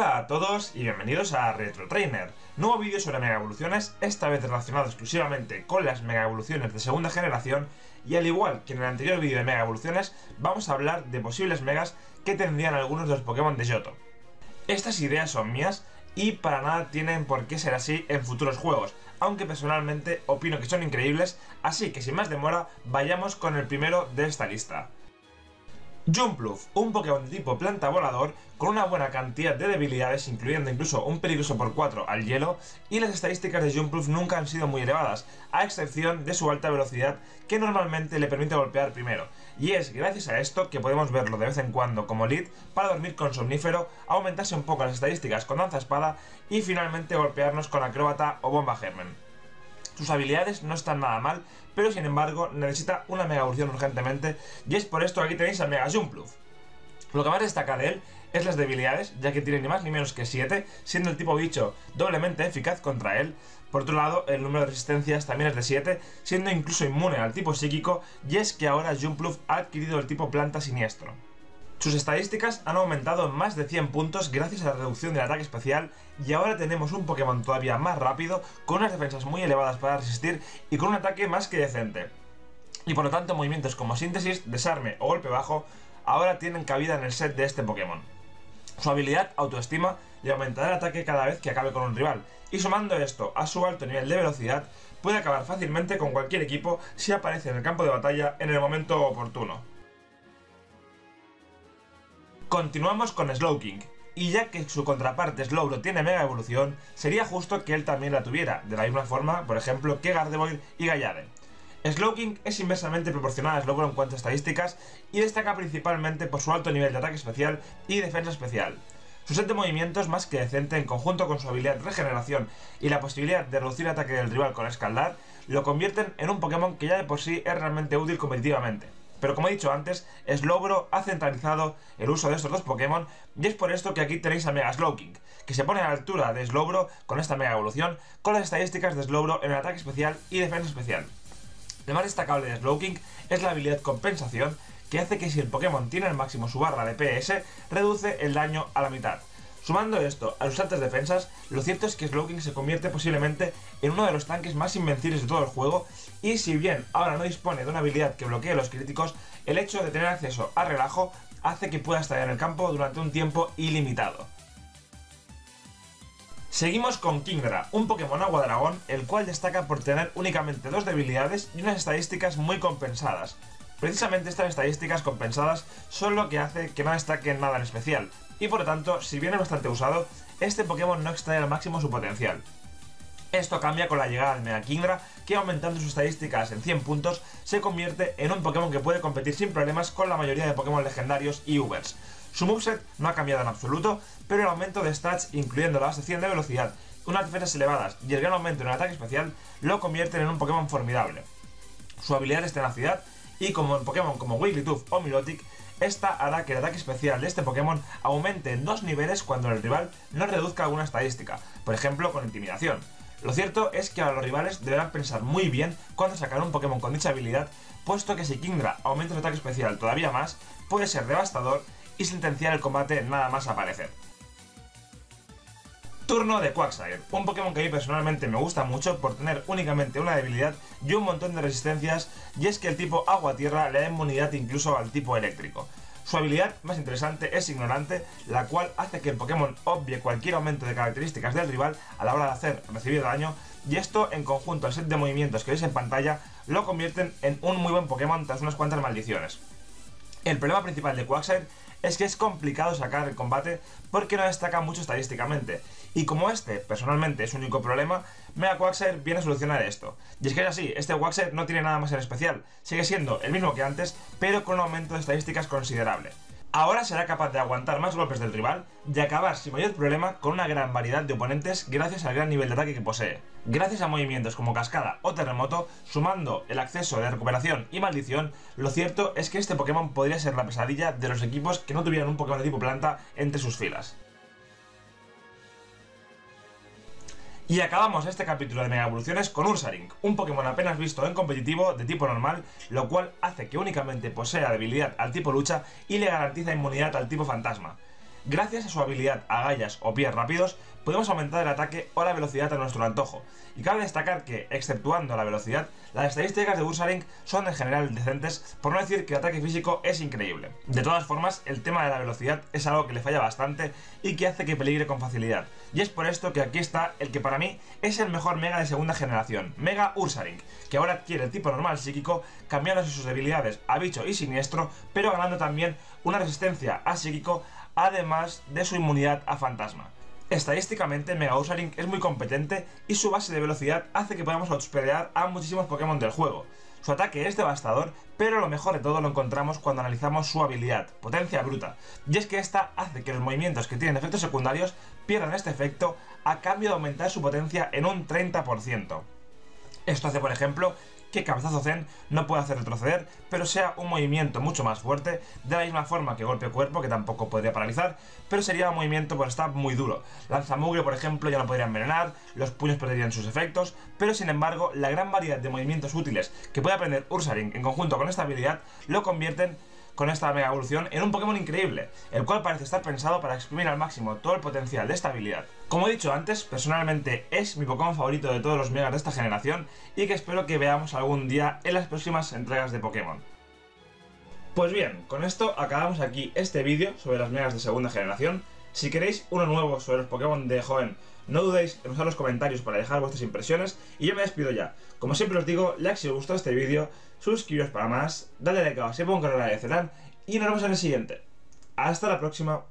Hola a todos y bienvenidos a Retro Trainer, nuevo vídeo sobre mega evoluciones, esta vez relacionado exclusivamente con las mega evoluciones de segunda generación y al igual que en el anterior vídeo de mega evoluciones, vamos a hablar de posibles megas que tendrían algunos de los Pokémon de Johto. Estas ideas son mías y para nada tienen por qué ser así en futuros juegos, aunque personalmente opino que son increíbles, así que sin más demora, vayamos con el primero de esta lista. Jumpluff, un Pokémon de tipo planta volador con una buena cantidad de debilidades, incluyendo incluso un peligroso por 4 al hielo, y las estadísticas de Jumpluff nunca han sido muy elevadas, a excepción de su alta velocidad que normalmente le permite golpear primero. Y es gracias a esto que podemos verlo de vez en cuando como lead para dormir con Somnífero, aumentarse un poco las estadísticas con Danza Espada y finalmente golpearnos con Acróbata o Bomba Germen. Sus habilidades no están nada mal, pero sin embargo necesita una mega evolución urgentemente y es por esto que aquí tenéis a Mega Jumpluff. Lo que más destaca de él es las debilidades, ya que tiene ni más ni menos que 7, siendo el tipo bicho doblemente eficaz contra él. Por otro lado, el número de resistencias también es de 7, siendo incluso inmune al tipo psíquico, y es que ahora Jumpluff ha adquirido el tipo planta siniestro. Sus estadísticas han aumentado en más de 100 puntos gracias a la reducción del ataque especial y ahora tenemos un Pokémon todavía más rápido, con unas defensas muy elevadas para resistir y con un ataque más que decente. Y por lo tanto movimientos como síntesis, desarme o golpe bajo ahora tienen cabida en el set de este Pokémon. Su habilidad autoestima le aumentará el ataque cada vez que acabe con un rival, y sumando esto a su alto nivel de velocidad, puede acabar fácilmente con cualquier equipo si aparece en el campo de batalla en el momento oportuno. Continuamos con Slowking, y ya que su contraparte Slowbro tiene mega evolución, sería justo que él también la tuviera, de la misma forma, por ejemplo, que Gardevoir y Gallade. Slowking es inversamente proporcional a Slowbro en cuanto a estadísticas y destaca principalmente por su alto nivel de ataque especial y defensa especial. Su set de movimientos más que decente en conjunto con su habilidad regeneración y la posibilidad de reducir el ataque del rival con escaldar, lo convierten en un Pokémon que ya de por sí es realmente útil competitivamente. Pero como he dicho antes, Slowbro ha centralizado el uso de estos dos Pokémon y es por esto que aquí tenéis a Mega Slowking, que se pone a la altura de Slowbro con esta mega evolución, con las estadísticas de Slowbro en el ataque especial y defensa especial. Lo más destacable de Slowking es la habilidad compensación, que hace que si el Pokémon tiene al máximo su barra de PS, reduce el daño a la mitad. Sumando esto a sus altas defensas, lo cierto es que Slowking se convierte posiblemente en uno de los tanques más invencibles de todo el juego y si bien ahora no dispone de una habilidad que bloquee los críticos, el hecho de tener acceso a relajo hace que pueda estar en el campo durante un tiempo ilimitado. Seguimos con Kingdra, un Pokémon agua dragón, el cual destaca por tener únicamente dos debilidades y unas estadísticas muy compensadas. Precisamente estas estadísticas compensadas son lo que hace que no destaque nada en especial, y por lo tanto, si bien es bastante usado, este Pokémon no extrae al máximo su potencial. Esto cambia con la llegada del Mega Kingdra, que aumentando sus estadísticas en 100 puntos, se convierte en un Pokémon que puede competir sin problemas con la mayoría de Pokémon legendarios y Ubers. Su moveset no ha cambiado en absoluto, pero el aumento de stats, incluyendo la base 100 de velocidad, unas defensas elevadas y el gran aumento en el ataque especial, lo convierten en un Pokémon formidable. Su habilidad es tenacidad, y como en Pokémon como Wigglytuff o Milotic, esta hará que el ataque especial de este Pokémon aumente en dos niveles cuando el rival no reduzca alguna estadística, por ejemplo con intimidación. Lo cierto es que a los rivales deberán pensar muy bien cuando sacar un Pokémon con dicha habilidad, puesto que si Kingdra aumenta su ataque especial todavía más, puede ser devastador y sentenciar el combate nada más aparecer. Turno de Quagsire, un Pokémon que a mí personalmente me gusta mucho por tener únicamente una debilidad y un montón de resistencias, y es que el tipo agua-tierra le da inmunidad incluso al tipo eléctrico. Su habilidad más interesante es Ignorante, la cual hace que el Pokémon obvie cualquier aumento de características del rival a la hora de hacer recibir daño, y esto en conjunto al set de movimientos que veis en pantalla lo convierten en un muy buen Pokémon tras unas cuantas maldiciones. El problema principal de Quagsire es que es complicado sacar el combate porque no destaca mucho estadísticamente. Y como este, personalmente, es un único problema, Mega Quagsire viene a solucionar esto. Y es que es así, este Quagsire no tiene nada más en especial, sigue siendo el mismo que antes, pero con un aumento de estadísticas considerable. Ahora será capaz de aguantar más golpes del rival y acabar sin mayor problema con una gran variedad de oponentes gracias al gran nivel de ataque que posee. Gracias a movimientos como cascada o terremoto, sumando el acceso de recuperación y maldición, lo cierto es que este Pokémon podría ser la pesadilla de los equipos que no tuvieran un Pokémon de tipo planta entre sus filas. Y acabamos este capítulo de Mega Evoluciones con Ursaring, un Pokémon apenas visto en competitivo de tipo normal, lo cual hace que únicamente posea debilidad al tipo lucha y le garantiza inmunidad al tipo fantasma. Gracias a su habilidad agallas o pies rápidos, podemos aumentar el ataque o la velocidad a nuestro antojo. Y cabe destacar que, exceptuando la velocidad, las estadísticas de Ursaring son en general decentes, por no decir que el ataque físico es increíble. De todas formas, el tema de la velocidad es algo que le falla bastante y que hace que peligre con facilidad. Y es por esto que aquí está el que para mí es el mejor Mega de segunda generación, Mega Ursaring, que ahora adquiere el tipo normal psíquico, cambiándose sus debilidades a bicho y siniestro, pero ganando también una resistencia a psíquico, además de su inmunidad a fantasma. Estadísticamente, Mega Ursaring es muy competente y su base de velocidad hace que podamos outspedear a muchísimos Pokémon del juego. Su ataque es devastador, pero lo mejor de todo lo encontramos cuando analizamos su habilidad, potencia bruta. Y es que esta hace que los movimientos que tienen efectos secundarios pierdan este efecto a cambio de aumentar su potencia en un 30%. Esto hace, por ejemplo, que Cabezazo Zen no puede hacer retroceder, pero sea un movimiento mucho más fuerte, de la misma forma que Golpe Cuerpo, que tampoco podría paralizar, pero sería un movimiento por estar muy duro. Lanzamugre, por ejemplo, ya no podría envenenar, los puños perderían sus efectos, pero sin embargo, la gran variedad de movimientos útiles que puede aprender Ursaring en conjunto con esta habilidad lo convierten con esta mega evolución en un Pokémon increíble, el cual parece estar pensado para exprimir al máximo todo el potencial de esta habilidad. Como he dicho antes, personalmente es mi Pokémon favorito de todos los megas de esta generación y que espero que veamos algún día en las próximas entregas de Pokémon. Pues bien, con esto acabamos aquí este vídeo sobre las megas de segunda generación. Si queréis uno nuevo sobre los Pokémon de joven, no dudéis en usar los comentarios para dejar vuestras impresiones y yo me despido ya. Como siempre os digo, like si os gustó este vídeo, suscribiros para más, dale like a si pongo que lo agradecerán y nos vemos en el siguiente. Hasta la próxima.